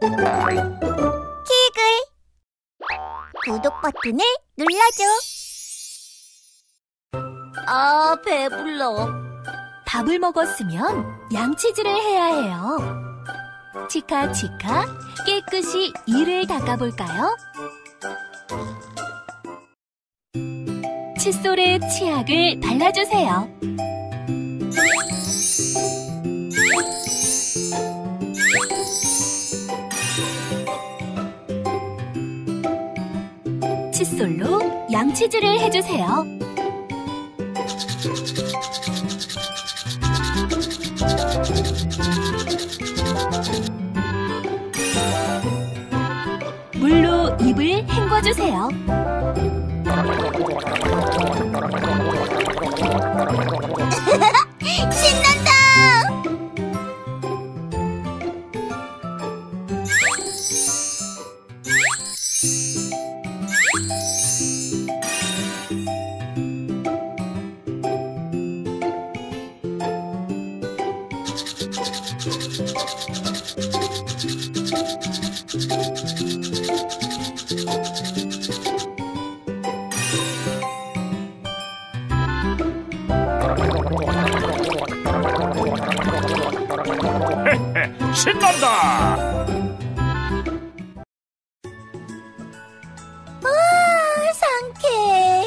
키글 구독 버튼을 눌러줘. 아, 배불러. 밥을 먹었으면 양치질을 해야 해요. 치카 치카 깨끗이 이를 닦아볼까요? 칫솔에 치약을 발라주세요. 칫솔로 양치질을 해주세요. 물로 입을 헹궈주세요. 신난다! 아, 상쾌해.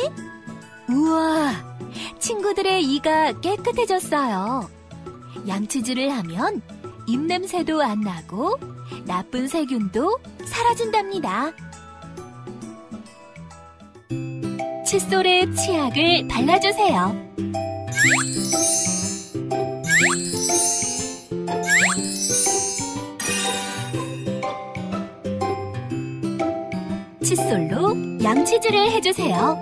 우와, 친구들의 이가 깨끗해졌어요. 양치질을 하면 입냄새도 안 나고 나쁜 세균도 사라진답니다. 칫솔에 치약을 발라주세요. 양치질을 해주세요.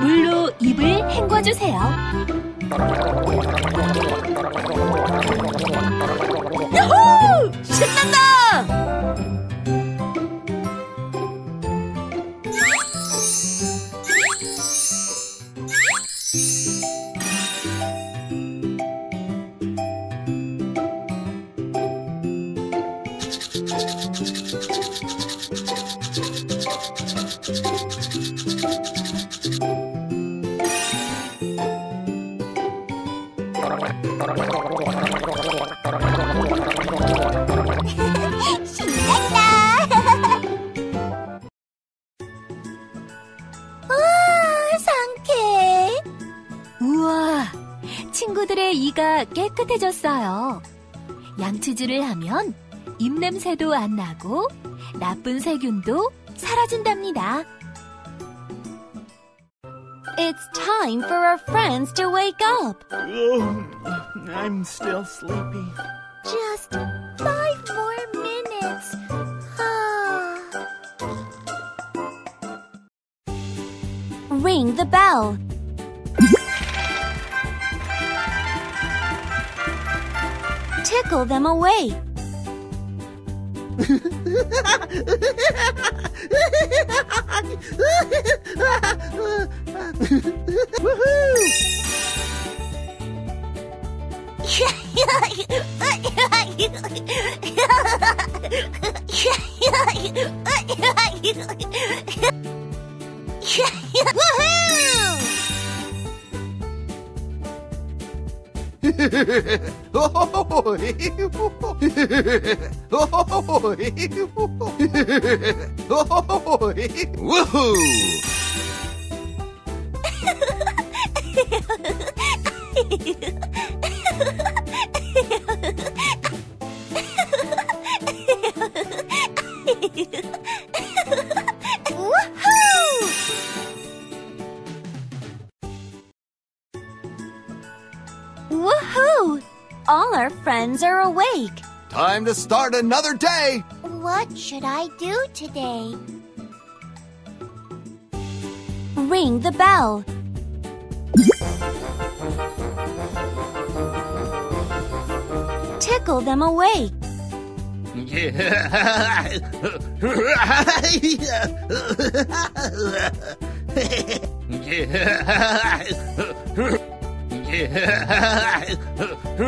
물로 입을 헹궈주세요. 이가 깨끗해졌어요. 양치질을 하면 입냄새도 안 나고 나쁜 세균도 사라진답니다. It's time for our friends to wake up. Oh, I'm still sleepy. Just five more minutes. Ah. Ring the bell. Tickle them awake. Woohoo! Woohoo! Awake. Time to start another day. What should I do today? Ring the bell. Tickle them awake. 저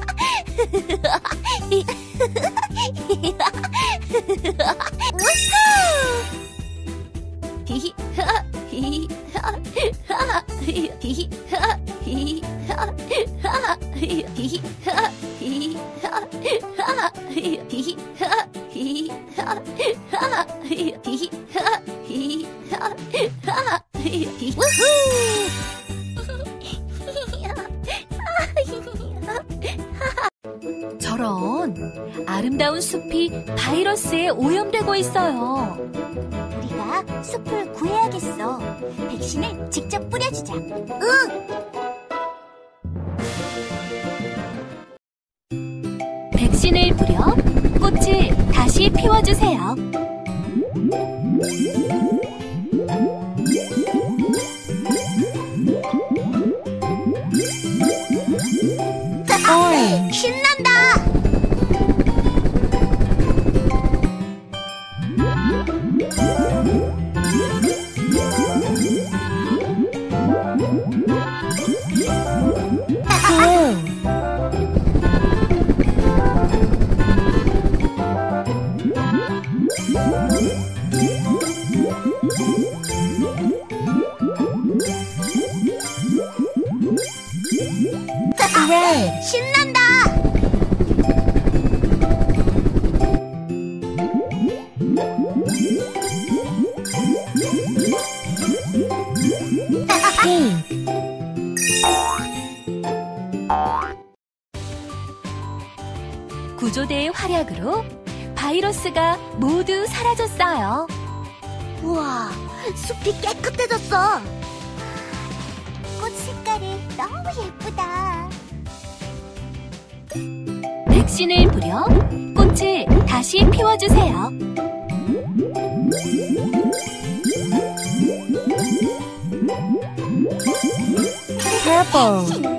바이러스에 오염되고 있어요. 우리가 숲을 구해야겠어. 백신을 직접 뿌려주자. 응! 백신을 뿌려 꽃을 다시 피워주세요. 신 난다! 신난다! 구조대의 활약으로 바이러스가 모두 사라졌어요. 우와, 숲이 깨끗해졌어. 꽃 색깔이 너무 예쁘다. 백신을 뿌려 꽃을 다시 피워주세요. 신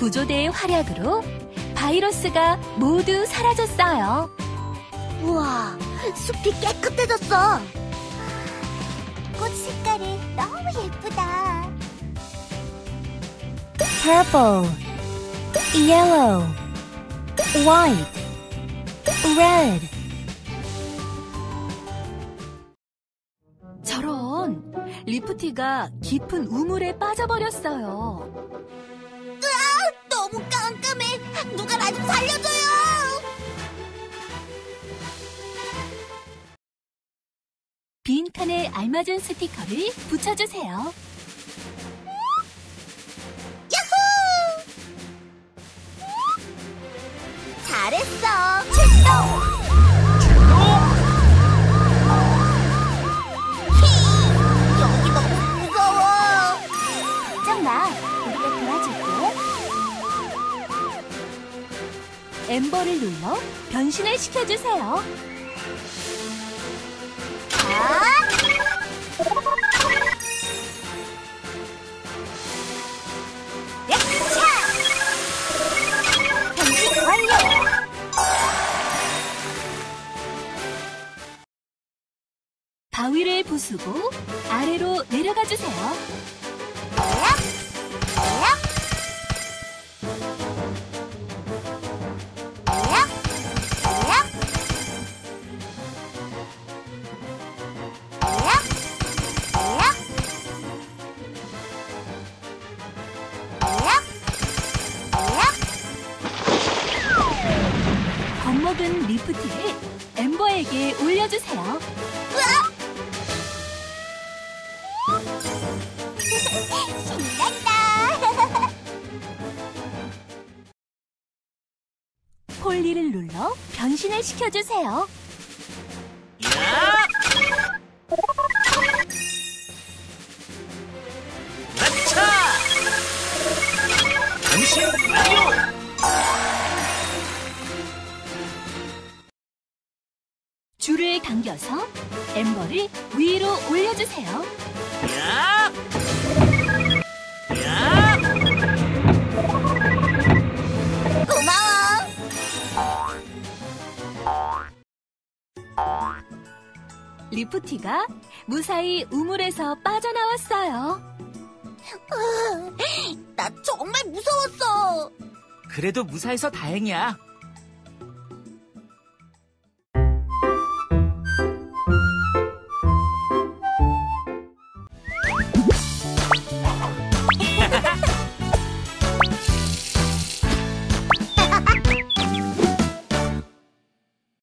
구조대의 활약으로 바이러스가 모두 사라졌어요. 우와, 숲이 깨끗해졌어. 꽃 색깔이 너무 예쁘다. Purple. Yellow. White. Red. 저런 리프티가 깊은 우물에 빠져버렸어요. 빈 칸에 알맞은 스티커를 붙여주세요. 야호! 잘했어. 출동! 엠버를 눌러 변신을 시켜주세요. 아! 부수고 아래로 내려가 주세요. 겁먹은 리프트에 폴리를 눌러 변신을 시켜주세요. 야! 아차! 변신 완료! 줄을 당겨서 엠버를 위로 올려주세요. 야! 야! 리프티가 무사히 우물에서 빠져나왔어요. 나 정말 무서웠어. 그래도 무사해서 다행이야.